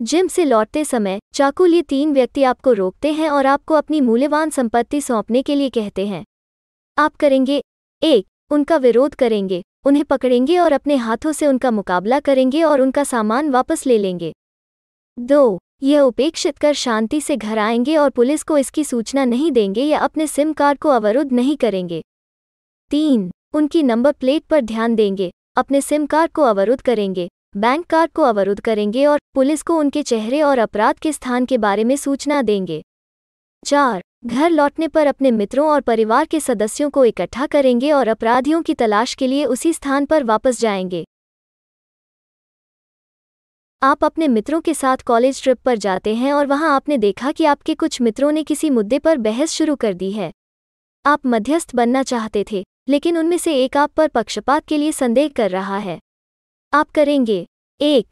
Gym से लौटते समय, चाकू लिए तीन व्यक्ति आपको रोकते हैं और आपको अपनी मूल्यवान संपत्ति सौंपने के लिए कहते हैं। आप करेंगे, एक, उनका विरोध करेंगे, उन्हें पकड़ेंगे और अपने हाथों से उनका मुकाबला करेंगे और उनका सामान वापस ले लेंगे। दो, यह उपेक्षित कर शांति से घर आएँगे और पुलिस को इसकी सूचना नहीं देंगे या अपने सिम कार्ड को अवरुद्ध नहीं करेंगे। तीन, उनकी नंबर प्लेट पर ध्यान देंगे, अपने सिम कार्ड को अवरुद्ध करेंगे। बैंक कार्ड को अवरुद्ध करेंगे और पुलिस को उनके चेहरे और अपराध के स्थान के बारे में सूचना देंगे। चार, घर लौटने पर अपने मित्रों और परिवार के सदस्यों को इकट्ठा करेंगे और अपराधियों की तलाश के लिए उसी स्थान पर वापस जाएँगे। आप अपने मित्रों के साथ कॉलेज ट्रिप पर जाते हैं और वहाँ आपने देखा कि आपके कुछ मित्रों ने किसी मुद्दे पर बहस शुरू कर दी है। आप मध्यस्थ बनना चाहते थे, लेकिन उनमें से एक आप पर पक्षपात के लिए संदेह कर रहा है। आप करेंगे। एक,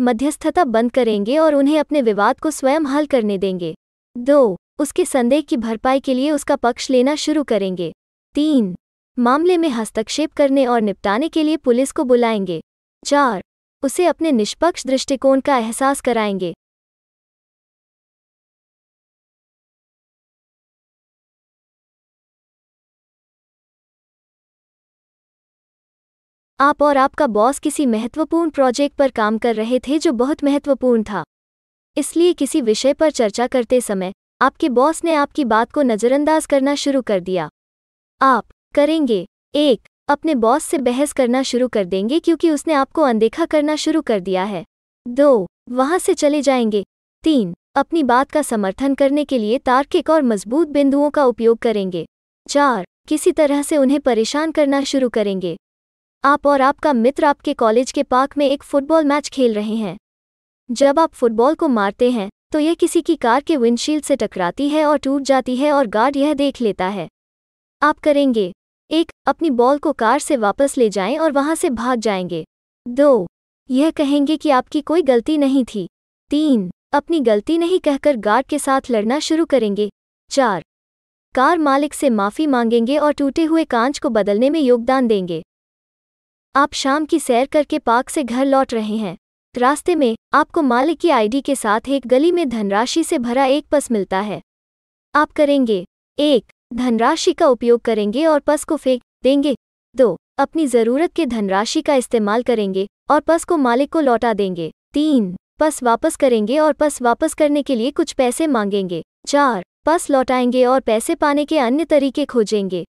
मध्यस्थता बंद करेंगे और उन्हें अपने विवाद को स्वयं हल करने देंगे। दो, उसके संदेह की भरपाई के लिए उसका पक्ष लेना शुरू करेंगे। तीन, मामले में हस्तक्षेप करने और निपटाने के लिए पुलिस को बुलाएँगे। चार, उसे अपने निष्पक्ष दृष्टिकोण का एहसास कराएँगे। आप और आपका बॉस किसी महत्वपूर्ण प्रोजेक्ट पर काम कर रहे थे जो बहुत महत्वपूर्ण था। इसलिए किसी विषय पर चर्चा करते समय, आपके बॉस ने आपकी बात को नज़रअंदाज करना शुरू कर दिया। आप करेंगे। एक, अपने बॉस से बहस करना शुरू कर देंगे क्योंकि उसने आपको अनदेखा करना शुरू कर दिया है। दो, वहाँ से चले जाएँगे। तीन, अपनी बात का समर्थन करने के लिए तार्किक और मज़बूत बिंदुओं का उपयोग करेंगे। चार, किसी तरह से उन्हें परेशान करना शुरू करेंगे। आप और आपका मित्र आपके कॉलेज के पार्क में एक फुटबॉल मैच खेल रहे हैं। जब आप फुटबॉल को मारते हैं तो यह किसी की कार के विंडशील्ड से टकराती है और टूट जाती है और गार्ड यह देख लेता है। आप करेंगे। एक, अपनी बॉल को कार से वापस ले जाएँ और वहाँ से भाग जाएँगे। दो, यह कहेंगे कि आपकी कोई गलती नहीं थी। तीन, अपनी गलती नहीं कहकर गार्ड के साथ लड़ना शुरू करेंगे। चार, कार मालिक से माफ़ी मांगेंगे और टूटे हुए कांच को बदलने में योगदान देंगे। आप शाम की सैर करके पार्क से घर लौट रहे हैं। रास्ते में, आपको मालिक की आईडी के साथ एक गली में धनराशि से भरा एक पस मिलता है। आप करेंगे। एक, धनराशि का उपयोग करेंगे और पस को फेंक देंगे। दो, अपनी ज़रूरत के धनराशि का इस्तेमाल करेंगे और पस को मालिक को लौटा देंगे। तीन, पस वापस करेंगे और पस वापस करने के लिए कुछ पैसे मांगेंगे। चार, पस लौटाएँगे और पैसे पाने के अन्य तरीके खोजेंगे।